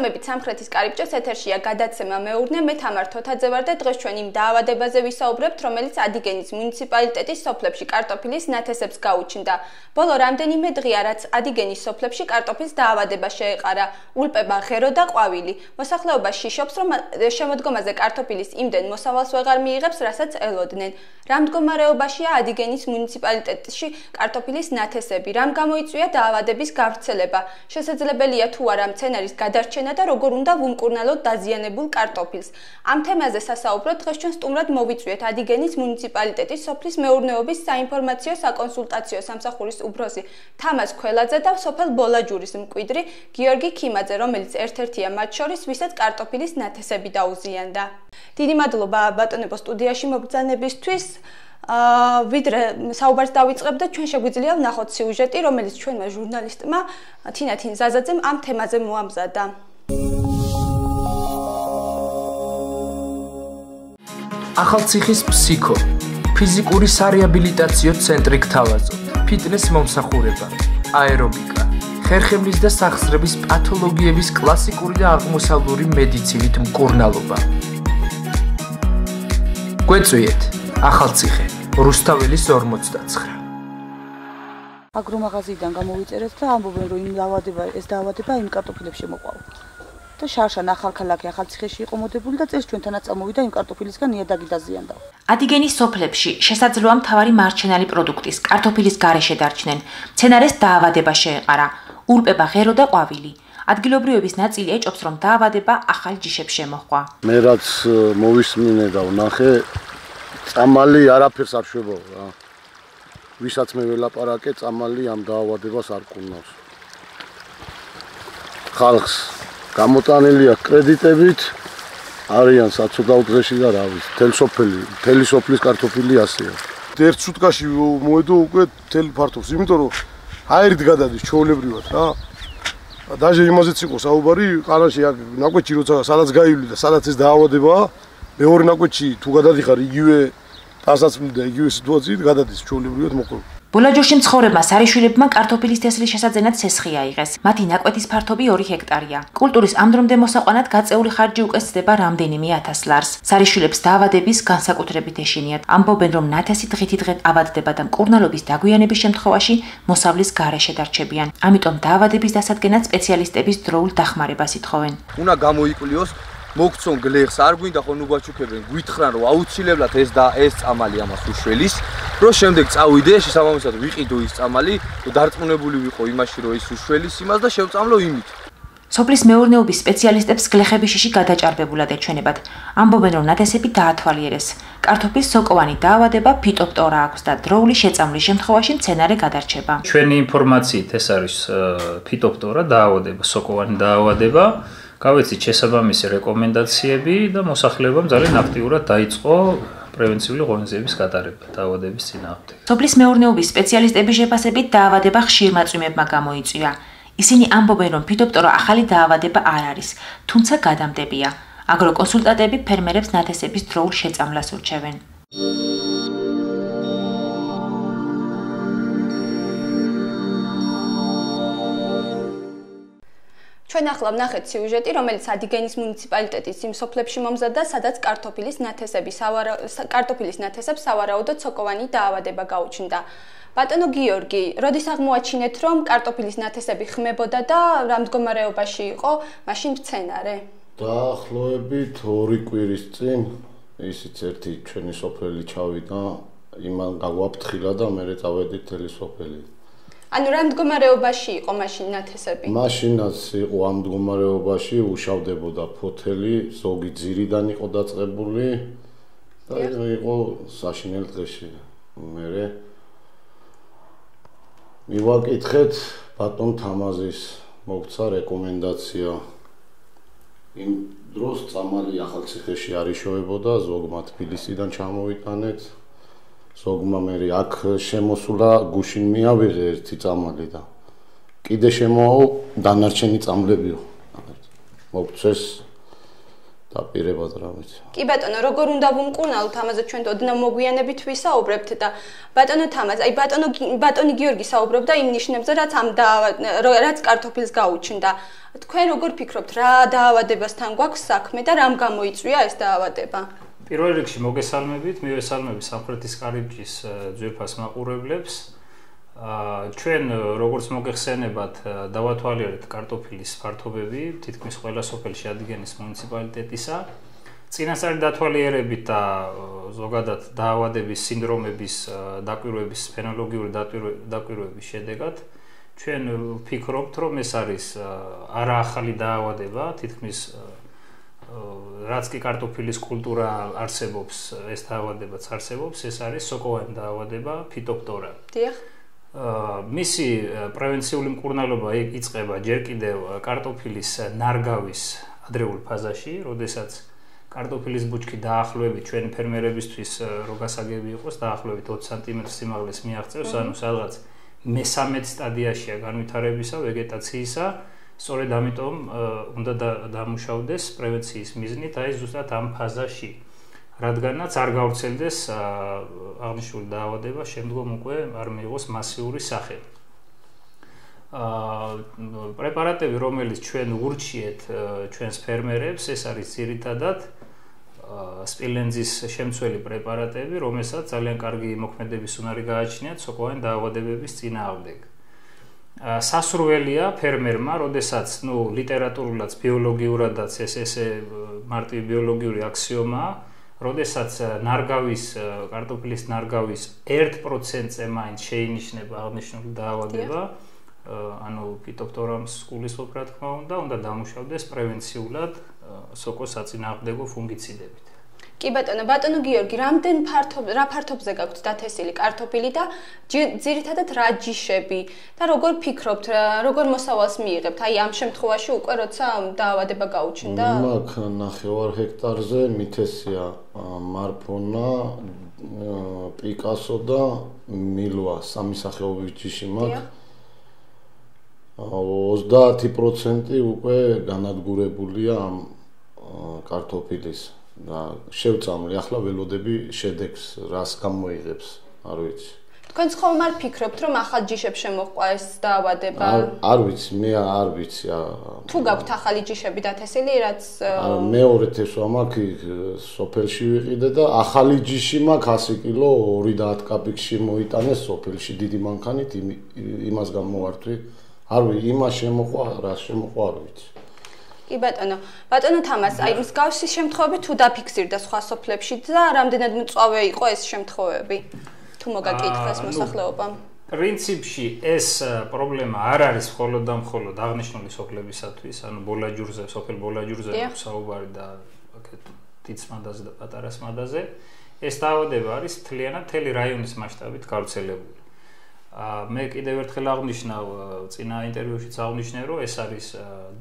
მოგესალმებით სამხრეთის კარიბჭეს ეთერშია გადაცემა მეურნე მე თამარ თოთაძე ვარ და დღეს ჩვენ იმ დაავადებაზე ვისაუბრებთ რომელიც ადიგენის მუნიციპალიტეტის სოფლებში კარტოფილის ნათესებს გაუჩნდა. ბოლო რამდენიმე დღეა რაც ადიგენის სოფლებში კარტოფილის დაავადება შეეყარა. ულპება ღერო და ყვავილი. მოსახლეობაში შობს რომ შემოდგომაზე კარტოფილის იმდენ მოსავალს ვეღარ მიიღებს რასაც ელოდნენ. რამ მდგომარეობაშია ადიგენის მუნიციპალიტეტში კარტოფილის ნათესები. რამ გამოიწვია დაავადების გავრცელება? შესაძლებელია თუ არა მცენარის გადარჩენა და როგორ უნდა ვუმკურნალოთ დაზიანებულ კარტოფილს. ამ თემაზე სასაუბროთ დღეს ჩვენ სტუმრად მოვიწვიეთ ადიგენის მუნიციპალიტეტის სოფლის მეურნეობის საინფორმაციო საკონსულტაციო სამსახურის უფროსი თამაზ ქველაძე და სოფელ ბოლაჯურის მკვიდრი გიორგი ქიმაძე, რომელიც ერთ-ერთია მათ შორის, ვისაც კარტოფილის ნათესები დაუზიანდა. დიდი მადლობა ბატონებო სტუდიაში მოგზანებისთვის. აა ვიდრე საუბარს დავიწყებ და ჩვენ შეგვიძლია ვნახოთ სიუჟეტი, რომელიც ჩვენმა ჟურნალისტმა თინათინ ზაზაძემ ამ თემაზე მოამზადა. ახალციხის ფსიქო ფიზიკური სარეაბილიტაციო ცენტრი გთავაზობ ფიტნეს მომსახურება აერობიკა ხერხემლის და სახსრების პათოლოგიების კლასიკური და აღმოსავლური მედიცინით მკურნალობა გვეწვიეთ ახალციხე რუსთაველის 49 აგრომაღაზიიდან გამოვიწერეთ და ამბობენ რომ იმ დაავადება ეს დაავადება იმ კარტოფილებს შემოყვა. და შარშან ახალქალაქი ახალციხეში იყო მოდებული და წეს ჩვენთანაც წამოვიდა იმ კარტოფილისგან ნიადაგი დაზიანდა. ადიგენის სოფლებში შესაძლოა მთავარი მარჩენალი პროდუქტის კარტოფილის გარეშე დარჩნენ. მცენარეს დაავადება შეეყარა, ულპება ღერო და ყვავილი. ადგილობრივების ნაწილი ეჭობს რომ დაავადება ახალ ჯიშებს შემოხვა. მე რაც მოვისმინე და ვნახე წამალი არაფერს არ შვებო რა. ვისაც მე ველაპარაკე, წამალი ამ დაავადებას არ კუნავს. ხალხს გამოტანილია კრედიტებით არიან საცოდავ დღეში და რა ვიცი, თელსოფელი, თელისოფლის კარტოფილი ასეა. ერთ სუტკაში მოედო უკვე თელ ფართობს, იმიტომ რომ აერით გადადის ჩაოლებრივად რა. დაჟე იმაზეც იყო საუბარი, ყარაში აქ ნაკვეთში როცა სადაც გაივლი და სადაც ეს დაავადებაა, მეორე ნაკვეთში თუ გადადიხარ იგივე დასაცმლი და იგივე სიტუაციით გადადის ჩაოლებრივად მოყოლ. ბოლაჯურში მცხოვრებმა სარიშვილებმა კარტოფილის თესლის შესაძენად ცესხი აიღეს. მათი ნაკვეთის ფართობი 2 ჰექტარია. კულტურის ამ დრომდე მოსაყვანად გაწეული ხარჯი უკვე ცდება რამდენიმე ათას ლარს. სარიშვილებს დაავადების განსაკუთრებით ეშინიათ. ამბობენ, რომ ნათესი დღითი დღე ავადდება და მკურნალობის დაგვიანების შემთხვევაში მოსავლის გარეშე დარჩებიან. ამიტომ დაავადების დასადგენად სპეციალისტების დროულ დახმარებას ითხოვენ. უნდა გამოიკვლიოს მოგწონ გლეხს არ გვინდა ხო ნუბაჩუქებენ გვითხრან რომ აუცილებლად ეს და ეს წამალი ამას უშველის რომ შემდეგ წავიდე შესაბამისად ვიყიდო ის წამალი რომ დარწმუნებული ვიყო იმაში რომ ის უშველის იმას და შევწამლო იმით. სოფლის მეურნეობის სპეციალისტებს გლეხები შიში გადაჭარბებულად ეჩვენებათ ამბობენ რომ ნათესები დაათვალიერეს. კარტოფის სოკოვანი დაავადება ფიტოპტორა აქვს და დროული შეწამლის შემთხვევაში მცენარე გადარჩება. ჩვენი ინფორმაციით ეს არის ფიტოპტორა დაავადება სოკოვანი დაავადება. გავეცით შესაბამისი რეკომენდაციები და მოსახლეობამ ძალიან აქტიურად დაიწყო პრევენციული ღონისძიების გატარება დაავადების წინააღმდეგ. სოფლის მეურნეობის სპეციალისტების შეფასებით დაავადება ხშირ მაწვიმებმა გამოიწვია. ისინი ამბობენ, რომ ფიტოპტორა ახალი დაავადება არ არის, თუმცა გადამდებია. აგროკონსულტანტები ფერმერებს ნათესების დროულ შეწამლას ურჩევენ. ჩვენ ახლა ვნახეთ სიუჟეტი, რომელიც ადიგენის მუნიციპალიტეტის იმ სოფლებში მომზადდა, სადაც კარტოფილის ნათესები, კარტოფილის ნათესებს სავარაუდო ცოკოვანი დაავადება გაუჩნდა. ბატონო გიორგი, როდის აღმოაჩინეთ, რომ კარტოფილის ნათესები ხმებოდა და რა მდგომარეობაში იყო მაშინ მცენარე? დაახლოებით 2 კვირის წინ ისიც ერთი ჩვენი სოფელი ჩავიდა, იმან გაგვაფრთხილა და მე წავედით თელი სოფელი. ანუ რა მდგომარეობაში იყო მაშინ ნათესები? მაშინაც იყო ამ მდგომარეობაში, უშავდებოდა ფოთელი, ზოგი ძირიდან იყო დაწყებული და იყო საშინელ დღეში. მე მივაკითხეთ ბატონ თამაზის მოგცა რეკომენდაცია იმ დროს წამალი ახალციხეში არის შოებოდა ზოგმა თბილისიდან ჩამოვიტანეთ ზოგმა მე აქ შემოსულა გუშინ მიავიღე ერთი წამალი და კიდე შემოაო დანარჩენი წამლებიო მოგწეს დაპირებად რამეც. კი ბატონო, როგორ უნდა ვუმკურნალოთ ამაზე ჩვენ ოდნავ მოგვიანებით ვისაუბრებთ და ბატონო თამაზ, აი ბატონო ბატონი გიორგი საუბრობდა იმ ნიშნებზე, რაც ამ რაც კარტოფილს გაუჩნდა. თქვენ როგორ ფიქრობთ, რა დაავადებასთან გვაქვს საქმე და რამ გამოიწვია ეს დაავადება? პირველ რიგში მოგესალმებით, მივესალმები სამხრეთის კარიბჭის ძვირფას მაყურებლებს. ჩვენ როგორც მოგეხსენებათ, დავათვალიერეთ კარტოფილის ფართობები თითქმის ყველა სოფელში ადგენის მუნიციპალიტეტისა. წინასწარი დათვალიერებით და ზოგადად დაავადების სინდრომების დაკვირვების ფენოლოგიური დაკვირვების შედეგად ჩვენ ვფიქრობთ, რომ ეს არის არა ახალი დაავადება, თითქმის რაც კი კარტოფილის კულტურა არსებობს, ეს დაავადებაც არსებობს, ეს არის სოკოვანი დაავადება, ფიტოფტორა. დიახ. აა მისი პრევენციული მკურნალობა იწყება ჯერ კიდევ კარტოფილის ნარგავის ადრეულ ფაზაში, როდესაც კარტოფილის ბუჩქი დაახლოებით ჩვენი ფერმერებისთვის რო გასაგები იყოს, დაახლოებით 20 სანტიმეტრ სიმაღლეს მიაღწევს, ანუ სადღაც მე-13 სტადიაშია განვითარებისა, ვეგეტაციისა. სწორედ ამიტომ უნდა დამუშავდეს პრევენციის მიზნით აი ზუსტად ამ ფაზაში. რადგანაც არ გავრცელდეს აღნიშნული დაავადება, შემდგომ უკვე არ მიიღოს მასიური სახე. აა პრეპარატები, რომელიც ჩვენ ურჩიეთ ჩვენს ფერმერებს, ეს არის ძირითადად სპილენძის შემცველი პრეპარატები, რომელსაც ძალიან კარგი მოქმედების უნარი გააჩნიათ სოკოვანი დაავადებების წინააღმდეგ. სასურველია ფერმერმა, როდესაც, ну, ლიტერატურულად, ბიოლოგიურადაც ეს ესე მარტივი ბიოლოგიური აქსიომაა, როდესაც ნარგავის კარტოფილის ნარგავის 1%-ზე მაინც შეინიშნება აღნიშნული დაავადება, ანუ ფიტოფტორამს სკულისოფ რა თქმა უნდა, უნდა დამუშავდეს პრევენციულად სოკოს საწინააღმდეგო ფუნგიციდებით. კი ბატონო, ბატონო გიორგი, რამდენ ფართობ რა ფართობზე გაქვთ დათესილი კარტოფილი და ძირითადად რა ჯიშები და როგორ ფიქრობთ, როგორ მოსავალს მიიღებთ? აი ამ შემთხვევაში უკვე როცა დაავადება გაუჩნდა? მაგ ნახევარ ჰექტარზე მითესია მარფონა, პიკასო და მილვა, სამი სახეობის ჯიში მაქვს. 30% უკვე განადგურებულია ამ კარტოფილის და შევწამლი ახლა ველოდები შედეგს რას გამოიღებს არ ვიცი. თქვენ ხომ არ ფიქრობთ რომ ახალ ჯიშებს შემოყვა ეს დაავადება? არ არ ვიცი მე არ ვიცი თუ გაქვთ ახალი ჯიშები დათესილი რაც მეორე თესვა მაქვს სოფელში ვიყიდე და ახალი ჯიში მაქვს 100 კილო 2.10 კაპიკში მოიტანეს სოფელში დიდი მანქანით იმას გამოვართვი არ ვიცი იმას შემოყვა რა შემოყვა არ ვიცი კი ბატონო. ბატონო თამას, აი მსგავსი შემთხვევები თუ დაფიქსირდა სხვა სოფლებში და რამდენად მწვავე იყო ეს შემთხვევები? თუ მოგაკითხეს მოსახლეობამ. პრინციპში ეს პრობლემა არ არის მხოლოდ და მხოლოდ აღნიშნული სოფლებისათვის, ანუ ბოლაჯურზე, სოფელ ბოლაჯურზე საუბარი და აქეთ თიცმადაზე და პატარასმადაზე. ეს დაავადება არის თლიანად მთელი რაიონის მასშტაბით გავრცელებული. მე კიდევ ერთხელ აღნიშნავ წინა ინტერვიუშიც აღნიშნე რომ ეს არის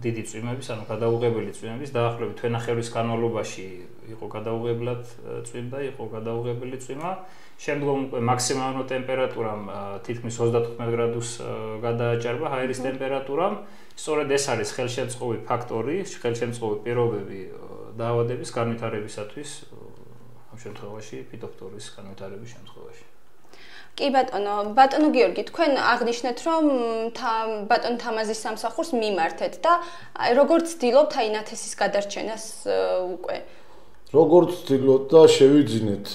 დიდი წვიმების ანუ გადაუღებელი წვიმების დაახლოებით თვენახევრის განმავლობაში იყო გადაუღებლად წვიმდა იყო გადაუღებელი წვიმა. შემდგომ უკვე მაქსიმალურ ტემპერატურამ თითქმის 35 გრადუს გადააჭარბა ჰაერის ტემპერატურამ. სწორედ ეს არის ხელშემწყობი ფაქტორი ხელშემწყობი პირობები დაავადების განვითარებისათვის ამ შემთხვევაში ფიტოფთორის განვითარების შემთხვევაში კი ბატონო, ბატონო გიორგი, თქვენ აღნიშნეთ, რომ ბატონ თამაზის სამსახურს მიმართეთ და როგორც ცდილობთ აი ნათესის გადარჩენას უკვე. როგორც ცდილობთ და შევიძინეთ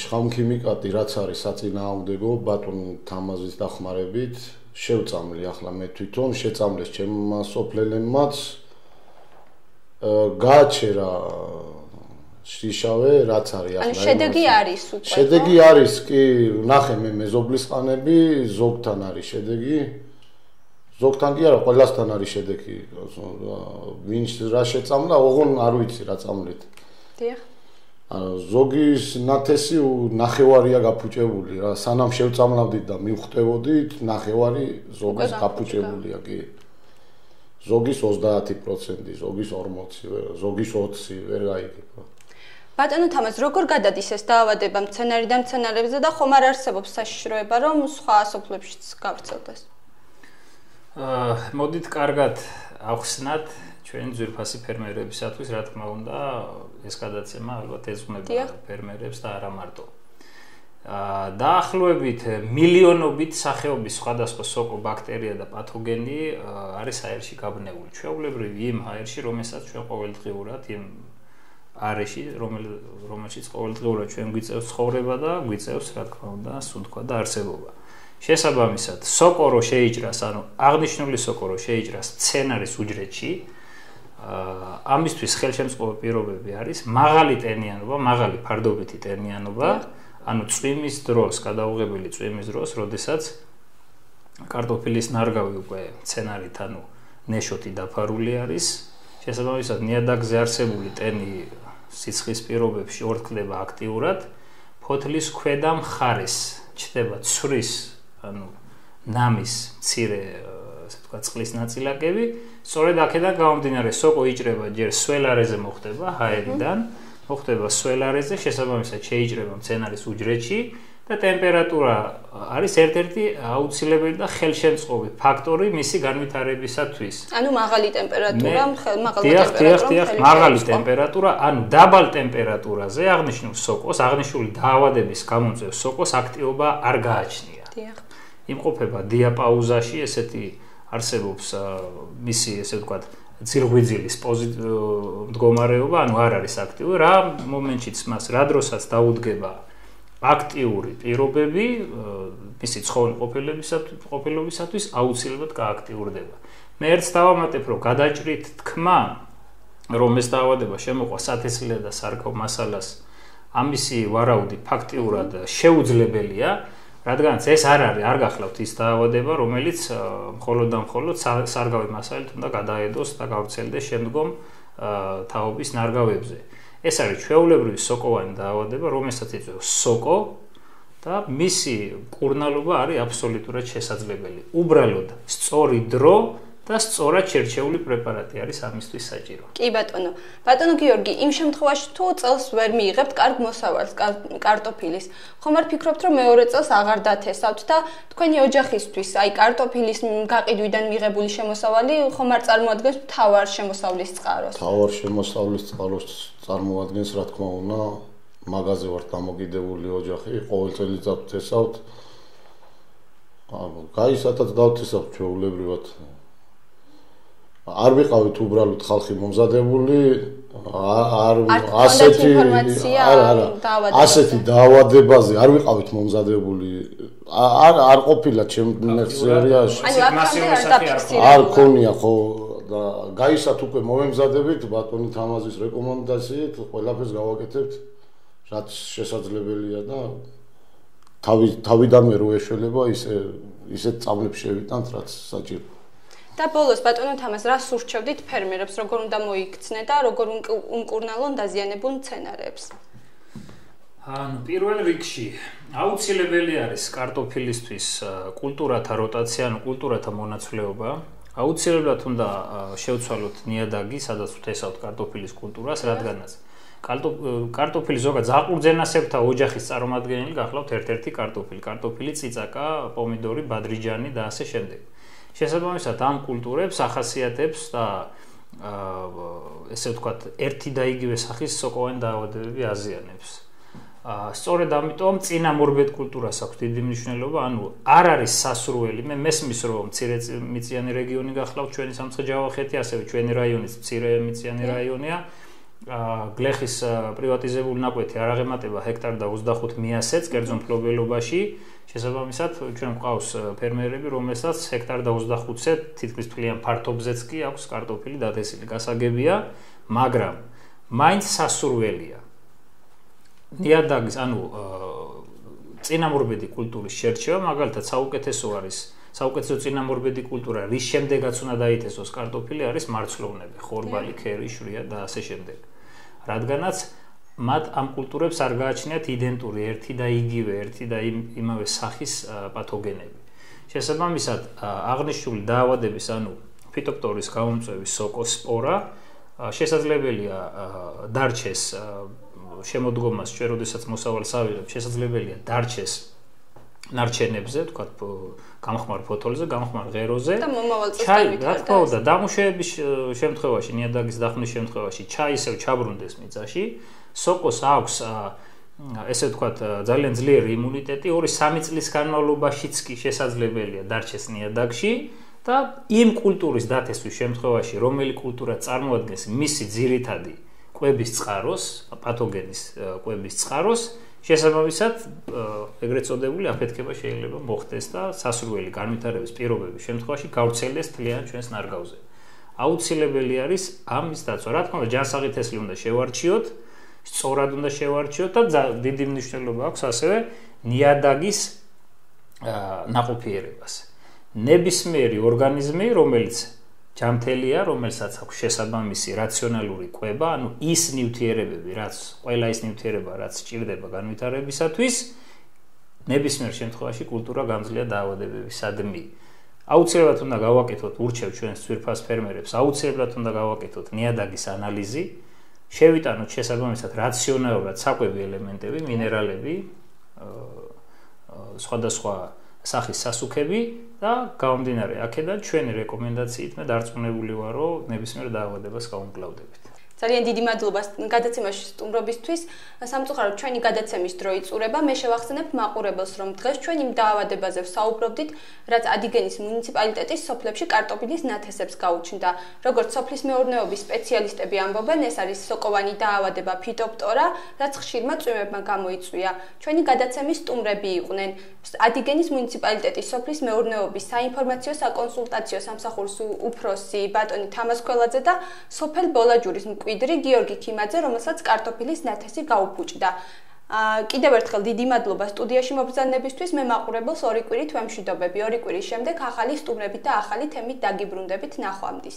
შხამქიმიკატი, რაც არის საწინააღმდეგო ბატონ თამაზის დახმარებით, შევწამლი ახლა მე თვითონ შეწამლეს ჩემმა სოფლელებმაც გააჩერა შიშავე რაც არის ახლა. ანუ შედეგი არის უკვე. შედეგი არის კი, ნახე მე მეზობლის ყანები, ზოგთან არის შედეგი. ზოგთან კი არა, ყველასთან არის შედეგი. ვინც რა შეწამლა, ოღონ არ ვიცი რა წამლით. დიახ. ანუ ზოგის ნათესი ნახევარია გაფუჭებული რა, სანამ შევწამლავდით და მივხვდებოდით, ნახევარი ზოგის გაფუჭებულია კი. ზოგის 30%, ზოგის 40, ზოგის 20 ვერ გაიგებ. ბატონო თამაზ, როგორ გადადის ეს დაავადება მცენარიდან მცენარეებზე და ხომ არ არსებობს საშიშროება, რომ სხვა ასოფლებშიც გავრცელდეს? აა, მოდით კარგად ახსნათ ჩვენი ძვირფასი ფერმერებისათვის, რა თქმა უნდა, ეს გადაცემა ალბათ ეძღვნება ფერმერებს და არა მარტო. აა დაახლოებით მილიონობით სახეობის სხვადასხვა სოკო ბაქტერია და პათოგენი არის აერში გაბნეული. ჩვეულებრივ იმ აერში, რომელსაც ჩვენ ყოველდღიურად იმ არეში, რომელშიც ყოველდღიურად ჩვენ გვიწევს ცხოვრება და გვიწევს, რა თქმა უნდა, სუნთქვა და არსებობა. შესაბამისად, სოკორო შეიჭრას, ანუ აღნიშნული სოკორო შეიჭრას სცენარის უჯრედში, აა ამისთვის ხელშემწყობი პირობები არის მაღალი ტენიანობა, მაღალი ფარდობითი ტენიანობა, ანუ წვიმის დროს, გადაუღებელი წვიმის დროს, როდესაც კარტოფილის ნარგავი უკვე სცენარით, ანუ ნეშოთი დაფარული არის, შესაბამისად, ნიადაგზე არსებული ტენი სიცხის პირობებში ორთქლდება აქტიურად, ფოთლის ქვედა მხარეს ჩდება ცვრის, ანუ ნამის მცირე, ასე თქვა, წყლის ნაწილაკები, სწორედ აქედან გამომდინარე, სოკო იჭრება ჯერ სველარეზე მოხდება ჰაერიდან, მოხდება სველარეზე, შესაბამისად შეიჭრება მცენარის უჯრედში და ტემპერატურა არის ერთ-ერთი აუცილებელი და ხელშემწყობი ფაქტორი მისი განვითარებისათვის. ანუ მაღალი ტემპერატურა, მაღალი ტემპერატურა. დიახ, დიახ, მაღალი ტემპერატურა, ანუ დაბალ ტემპერატურაზე აღნიშნულ სოკოს, აღნიშნული დაავადების გამომწვევ სოკოს აქტივობა არ გააჩნია. დიახ. იმყოფება დიაპაუზაში, ესეთი არსებობს მისი, ესე ვთქვათ, ძილღვიძილის მდგომარეობა, ანუ არ არის აქტიური, რა მომენტშიც მას რა დროსაც დაუდგება აქტიური პირობები მისი ცხოვრების ყოფილებისათვის ყოფილობისათვის აუცილებლად გააქტიურდება. მე ერთს დავამატებ, რომ გადაჭრით თქმა, რომ ეს დაავადება შემოყვა სათესლე და სარკო მასალას ამისი ვარაუდი ფაქტიურად შეუძლებელია, რადგანაც ეს არ არის, არ გახლავთ ის დაავადება, რომელიც მხოლოდ და მხოლოდ სარგავი მასალით უნდა გადაედოს და გავრცელდეს შემდგომ თაობის ნარგავებზე. ეს არის ჩვეულებრივი სოკოვანი დაავადება, რომელსაც იწვევს სოკო და მისი კურნალობა არის აბსოლუტურად შესაძლებელი. უბრალოდ სწორი დრო და სწორად შერჩეული პრეპარატი არის ამისთვის საჭირო. კი ბატონო. ბატონო გიორგი, იმ შემთხვევაში თუ წელს ვერ მიიღებთ კარგ მოსავალს კარტოფილის, ხომ არ ფიქრობთ, რომ მეორე წელს აღარ დათესავთ და თქვენი ოჯახისთვის, აი კარტოფილის გაყიდვიდან მიღებული შემოსავალი ხომ არ წარმოადგენს თავარ შემოსავლის წყაროს? თავარ შემოსავლის წყაროს წარმოადგენს, რა თქმა უნდა, მაღაზე ვარ დამოკიდებული ოჯახი, ყოველ წელი დათესავთ. აა, გაისათაც დავთესავთ ჩვეულებრივად არ ვიყავით უბრალოდ ხალხი მომზადებული არ ასეთი არ არა ასეთი დაავადებაზე არ ვიყავით მომზადებული. არ არ ყოფილა ჩემნეხსერიაში არ ქონია ხო და გაისათ უკვე მომემზადებით ბატონი თამაზის რეკომენდაციით ყველაფერს გავაკეთებთ რაც შესაძლებელია და თავი თავიდანვე რო ეშველება ისე ისეთ წამლებს შევიტანთ რაც საჭირო და ბოლოს ბატონო თამას რა სურჩევდით ფერმერებს როგორ უნდა მოიქცნენ და როგორ უმკურნალონ დაზიანებულ მცენარეებს ანუ პირველ რიგში აუცილებელი არის კარტოფილისთვის კულტურათა როტაცია, ანუ კულტურათა მონაცვლეობა. აუცილებლად უნდა შევცვალოთ ნიადაგი, სადაც ვთესავთ კარტოფილის კულტურას, რადგანაც კარტოფილი ზოგადად ზაყურძენასებთა ოჯახის წარმომადგენელი გახლავთ ერთ-ერთი კარტოფილი, კარტოფილი, ციცაკა, პომიდორი, ბადრიჯანი და ასე შემდეგ. შესაბამისად ამ კულტურებს ახასიათებს და აა ესე ვთქვათ, ერთი და იგივე სახის სოკოვანი დაავადებები აზიანებს. აა სწორედ ამიტომ წინამორბედ კულტურას აქვს დიდი მნიშვნელობა, ანუ არ არის სასურველი, მე მესმის რომ მცირე მიწიანი რეგიონი გახლავთ ჩვენი სამცხე-ჯავახეთი, ასევე ჩვენი რაიონის მცირე მიწიანი რაიონია. გლეხის პრივატიზებული ნაკვეთი არ აღემატება ჰექტარ და 25 მიასეც კერძო მფლობელობაში. შესაბამისად, ჩვენ გვყავს ფერმერები, რომელსაც ჰექტარ და 25-ზე თითქმის თლიან ფართობზეც კი აქვს კარტოფილი დათესილი. გასაგებია, მაგრამ მაინც სასურველია. ნიადაგის, ანუ წინამორბედი კულტურის შერჩევა, მაგალითად, საუკეთესო არის საუკეთესო წინამორბედი კულტურა, რის შემდეგაც უნდა დაითესოს კარტოფილი, არის მარცვლოვნები, ხორბალი, ქერი, შვრია და ასე შემდეგ. რადგანაც მათ ამ კულტურებს არ გააჩნიათ იდენტური ერთი და იგივე ერთი და იმავე სახის პათოგენები. შესაბამისად, აღნიშნული დაავადების, ანუ ფიტოპტორის გამომწვევი სოკოსპორა შესაძლებელია დარჩეს შემოდგომას, ჩვენ როდესაც მოსავალს ავიღებ, შესაძლებელია დარჩეს ნარჩენებზე, თქვა გამხმარ ფოთოლზე, გამხმარ ღეროზე. და მომავალ წესით რა თქმა უნდა, დამუშავების შემთხვევაში, ნიადაგის დახმის შემთხვევაში ჩაი ისევ ჩაბრუნდეს მიწაში, სოკოს აქვს ესე ვთქვათ, ძალიან ძლიერი იმუნიტეტი, 2-3 წლის განმავლობაშიც კი შესაძლებელია დარჩეს ნიადაგში და იმ კულტურის დათესვის შემთხვევაში, რომელი კულტურა წარმოადგენს მისი ძირითადი კვების წყაროს, პათოგენის კვების წყაროს, შესაბამისად, ეგრეთ წოდებული აფეთქება შეიძლება მოხდეს და სასურველი განვითარების პირობების შემთხვევაში გავრცელდეს თლიან ჩვენს ნარგავზე. აუცილებელი არის ამის დაცვა. რა თქმა უნდა, ჯანსაღი თესლი უნდა შევარჩიოთ, სწორად უნდა შევარჩიოთ და დიდი მნიშვნელობა აქვს ასევე ნიადაგის ნაყოფიერებას. ნებისმიერი ორგანიზმი, რომელიც ჯამთელია, რომელსაც აქვს შესაბამისი რაციონალური კვება, ანუ ის ნივთიერებები, რაც ყველა ის ნივთიერება, რაც სჭირდება განვითარებისათვის, ნებისმიერ შემთხვევაში კულტურა გამძლეა დაავადებებისადმი. აუცილებლად უნდა გავაკეთოთ ურჩევ ჩვენს ძვირფას ფერმერებს, აუცილებლად უნდა გავაკეთოთ ნიადაგის ანალიზი, შევიტანოთ შესაბამისად რაციონალურად საკვები ელემენტები, მინერალები, სხვადასხვა სახის სასუქები და გამომდინარე აქედან ჩვენი რეკომენდაციით მე დარწმუნებული ვარ, რომ ნებისმიერ დაავადებას გავუმკლავდებით. ძალიან დიდი მადლობა გადაცემაში სტუმრობისთვის. სამწუხაროდ ჩვენი გადაცემის დრო იწურება. მე შევახსენებ მაყურებელს, რომ დღეს ჩვენ იმ დაავადებაზე ვსაუბრობდით, რაც ადიგენის მუნიციპალიტეტის სოფლებში კარტოფილის ნათესებს გაუჩნდა. როგორც სოფლის მეურნეობის სპეციალისტები ამბობენ, ეს არის სოკოვანი დაავადება ფიტოპტორა, რაც ხშირმა წვიმებმა გამოიწვია. ჩვენი გადაცემის სტუმრები იყვნენ ადიგენის მუნიციპალიტეტის სოფლის მეურნეობის საინფორმაციო საკონსულტაციო სამსახურის უფროსი ბატონი თამას ქველაძე და სოფელ ბოლაჯურის მკვიდრი მკვიდრი გიორგი ქიმაძე, რომელსაც კარტოფილის ნათესი გაუფუჭდა. აა კიდევ ერთხელ დიდი მადლობა სტუდიაში მობრძანებისთვის. მე მაყურებელს ორი კვირით ვემშვიდობები. ორი კვირის შემდეგ ახალი სტუმრებით და ახალი თემით დაგიბრუნდებით ნახვამდის.